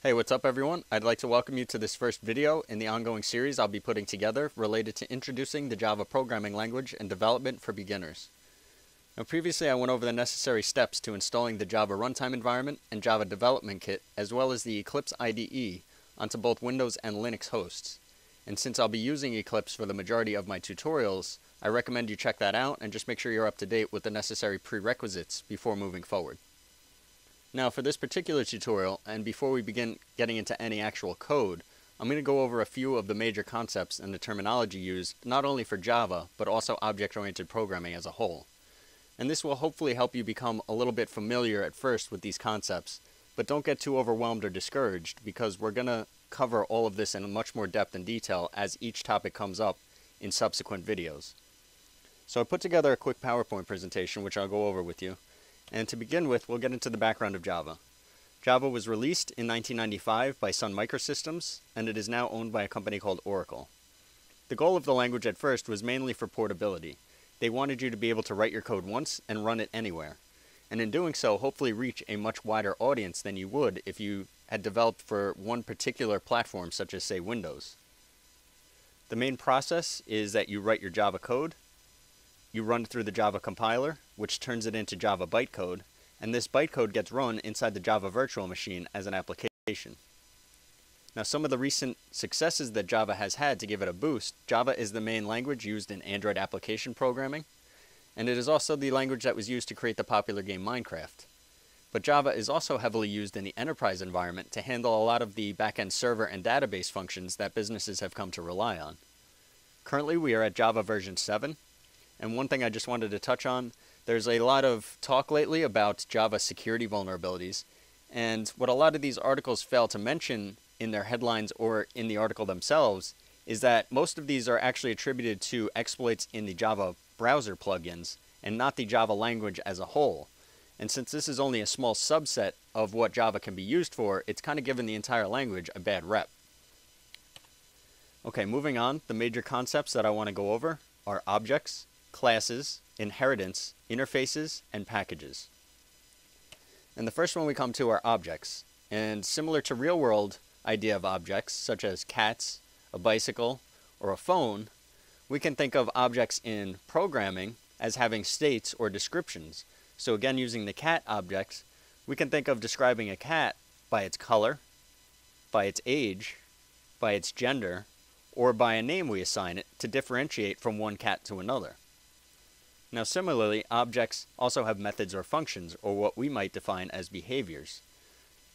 Hey, what's up everyone? I'd like to welcome you to this first video in the ongoing series I'll be putting together related to introducing the Java programming language and development for beginners. Now previously I went over the necessary steps to installing the Java runtime environment and Java development kit as well as the Eclipse IDE onto both Windows and Linux hosts. And since I'll be using Eclipse for the majority of my tutorials, I recommend you check that out and just make sure you're up to date with the necessary prerequisites before moving forward. Now for this particular tutorial, and before we begin getting into any actual code, I'm going to go over a few of the major concepts and the terminology used not only for Java, but also object-oriented programming as a whole. And this will hopefully help you become a little bit familiar at first with these concepts, but don't get too overwhelmed or discouraged because we're going to cover all of this in much more depth and detail as each topic comes up in subsequent videos. So I put together a quick PowerPoint presentation which I'll go over with you. And to begin with, we'll get into the background of Java. Java was released in 1995 by Sun Microsystems, and it is now owned by a company called Oracle. The goal of the language at first was mainly for portability. They wanted you to be able to write your code once and run it anywhere. And in doing so, hopefully reach a much wider audience than you would if you had developed for one particular platform, such as, say, Windows. The main process is that you write your Java code, you run through the Java compiler, which turns it into Java bytecode, and this bytecode gets run inside the Java virtual machine as an application. Now some of the recent successes that Java has had to give it a boost, Java is the main language used in Android application programming, and it is also the language that was used to create the popular game Minecraft. But Java is also heavily used in the enterprise environment to handle a lot of the backend server and database functions that businesses have come to rely on. Currently we are at Java version 7, and one thing I just wanted to touch on, there's a lot of talk lately about Java security vulnerabilities. And what a lot of these articles fail to mention in their headlines or in the article themselves is that most of these are actually attributed to exploits in the Java browser plugins and not the Java language as a whole. And since this is only a small subset of what Java can be used for, it's kind of given the entire language a bad rep. Okay, moving on, the major concepts that I want to go over are objects, classes, inheritance, interfaces, and packages. And the first one we come to are objects. And similar to real world idea of objects, such as cats, a bicycle, or a phone, we can think of objects in programming as having states or descriptions. So again, using the cat object, we can think of describing a cat by its color, by its age, by its gender, or by a name we assign it to differentiate from one cat to another. Now similarly, objects also have methods or functions, or what we might define as behaviors.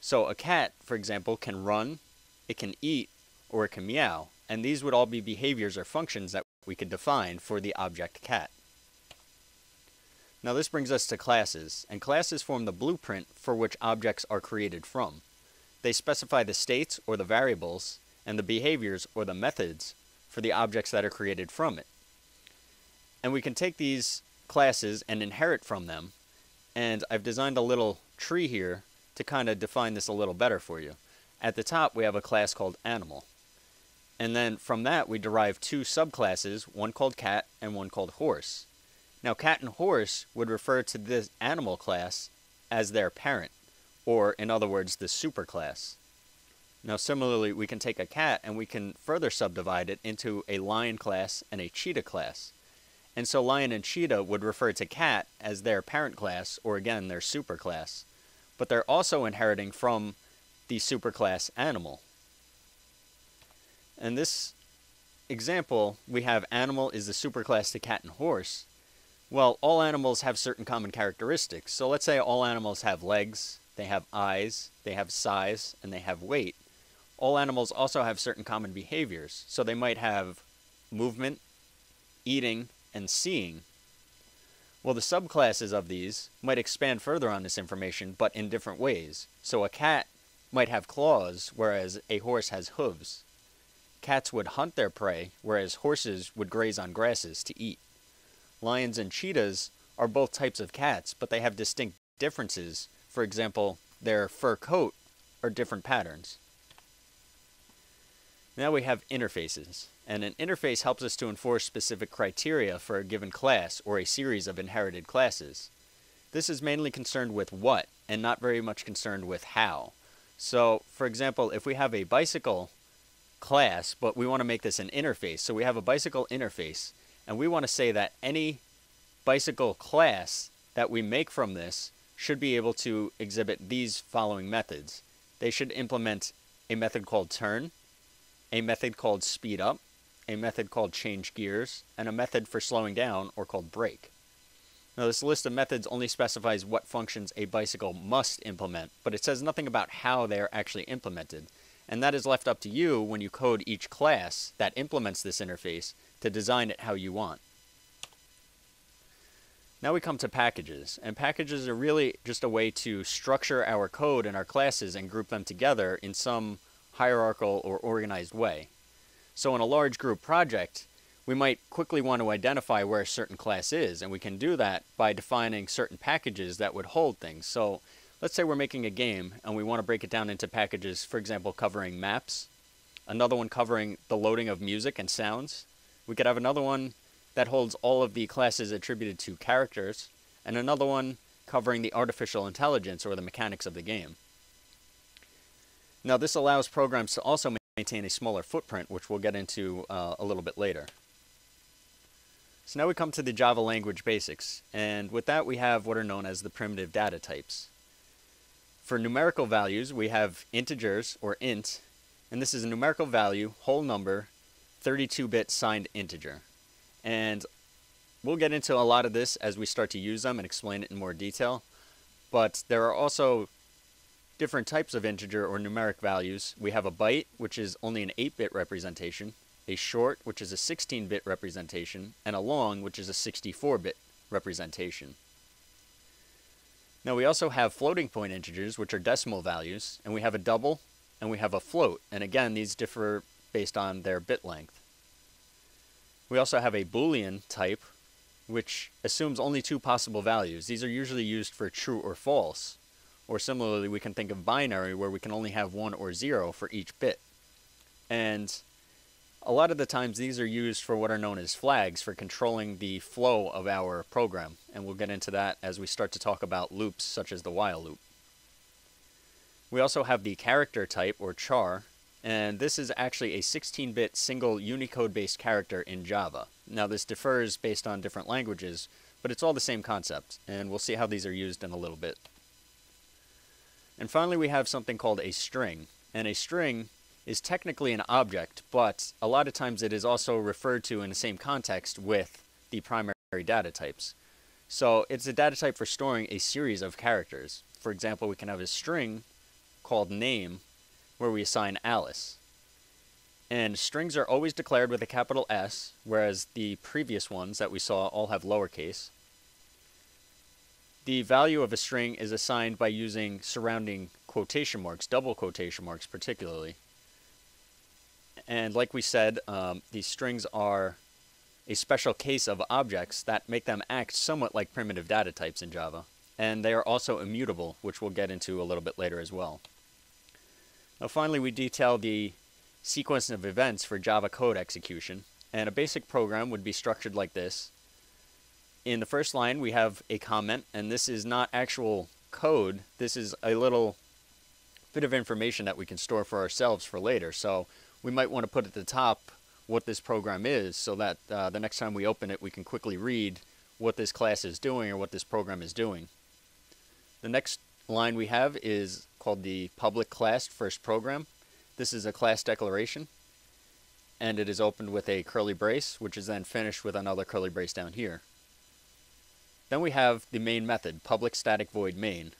So a cat, for example, can run, it can eat, or it can meow, and these would all be behaviors or functions that we could define for the object cat. Now this brings us to classes, and classes form the blueprint for which objects are created from. They specify the states or the variables, and the behaviors or the methods for the objects that are created from it. And we can take these classes and inherit from them. And I've designed a little tree here to kind of define this a little better for you. At the top, we have a class called animal. And then from that, we derive two subclasses, one called cat and one called horse. Now, cat and horse would refer to this animal class as their parent, or in other words, the superclass. Now, similarly, we can take a cat and we can further subdivide it into a lion class and a cheetah class. And so lion and cheetah would refer to cat as their parent class, or again, their superclass. But they're also inheriting from the superclass animal. In this example, we have animal is the superclass to cat and horse. Well, all animals have certain common characteristics. So let's say all animals have legs, they have eyes, they have size, and they have weight. All animals also have certain common behaviors. So they might have movement, eating, and seeing. Well, the subclasses of these might expand further on this information, but in different ways. So a cat might have claws, whereas a horse has hooves. Cats would hunt their prey, whereas horses would graze on grasses to eat. Lions and cheetahs are both types of cats, but they have distinct differences. For example, their fur coat are different patterns. Now we have interfaces, and an interface helps us to enforce specific criteria for a given class or a series of inherited classes. This is mainly concerned with what, and not very much concerned with how. So, for example, if we have a bicycle class, but we want to make this an interface, so we have a bicycle interface, and we want to say that any bicycle class that we make from this should be able to exhibit these following methods. They should implement a method called turn, a method called speed up, a method called change gears, and a method for slowing down or called brake. Now this list of methods only specifies what functions a bicycle must implement, but it says nothing about how they are actually implemented. And that is left up to you when you code each class that implements this interface to design it how you want. Now we come to packages, and packages are really just a way to structure our code and our classes and group them together in some hierarchical or organized way. So in a large group project, we might quickly want to identify where a certain class is, and we can do that by defining certain packages that would hold things. So let's say we're making a game and we want to break it down into packages, for example, covering maps, another one covering the loading of music and sounds. We could have another one that holds all of the classes attributed to characters, and another one covering the artificial intelligence or the mechanics of the game. Now this allows programs to also maintain a smaller footprint, which we'll get into uh, a little bit later. So now we come to the Java language basics, and with that we have what are known as the primitive data types. For numerical values, we have integers, or int, and this is a numerical value, whole number, 32-bit signed integer. And we'll get into a lot of this as we start to use them and explain it in more detail. But there are also different types of integer or numeric values. We have a byte, which is only an 8-bit representation, a short, which is a 16-bit representation, and a long, which is a 64-bit representation. Now we also have floating point integers, which are decimal values, and we have a double, and we have a float. And again, these differ based on their bit length. We also have a Boolean type, which assumes only two possible values. These are usually used for true or false. Or similarly, we can think of binary, where we can only have 1 or 0 for each bit. And a lot of the times these are used for what are known as flags for controlling the flow of our program. And we'll get into that as we start to talk about loops such as the while loop. We also have the character type, or char, and this is actually a 16-bit single Unicode-based character in Java. Now this differs based on different languages, but it's all the same concept, and we'll see how these are used in a little bit. And finally we have something called a string, and a string is technically an object, but a lot of times it is also referred to in the same context with the primary data types. So it's a data type for storing a series of characters. For example, we can have a string called name where we assign Alice. And strings are always declared with a capital S, whereas the previous ones that we saw all have lowercase. The value of a string is assigned by using surrounding quotation marks, double quotation marks particularly. And like we said, um, these strings are a special case of objects that make them act somewhat like primitive data types in Java. And they are also immutable, which we'll get into a little bit later as well. Now finally, we detail the sequence of events for Java code execution. And a basic program would be structured like this. In the first line, we have a comment, and this is not actual code. This is a little bit of information that we can store for ourselves for later. So we might want to put at the top what this program is so that uh, the next time we open it, we can quickly read what this class is doing or what this program is doing. The next line we have is called the public class first program. This is a class declaration and it is opened with a curly brace which is then finished with another curly brace down here. Then we have the main method, public static void main.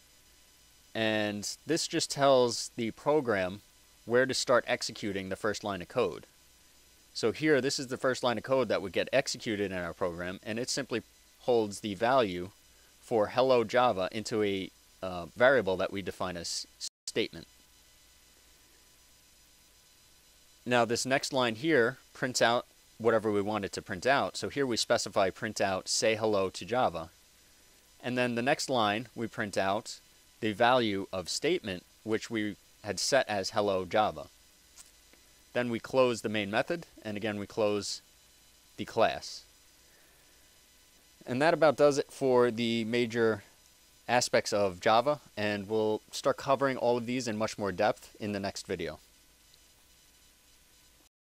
And this just tells the program where to start executing the first line of code. So here, this is the first line of code that would get executed in our program, and it simply holds the value for hello Java into a uh, variable that we define as statement. Now this next line here prints out whatever we want it to print out. So here we specify print out say hello to Java. And then the next line we print out the value of statement which we had set as hello Java. Then we close the main method and again we close the class. And that about does it for the major aspects of Java, and we'll start covering all of these in much more depth in the next video.